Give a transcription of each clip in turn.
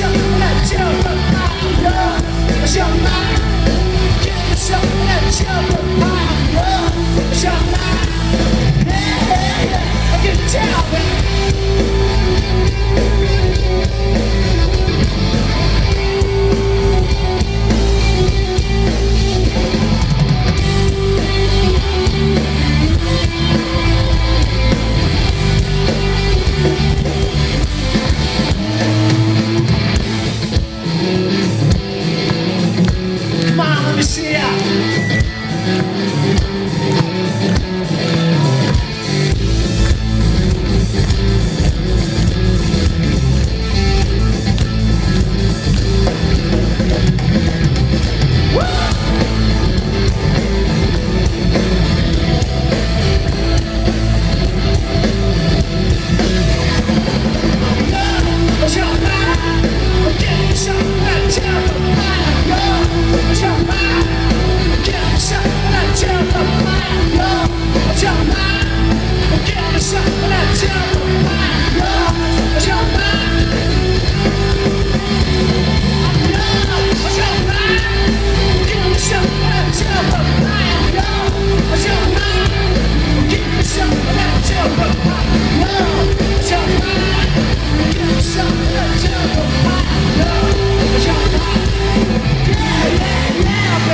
you, let you.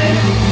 Thank you.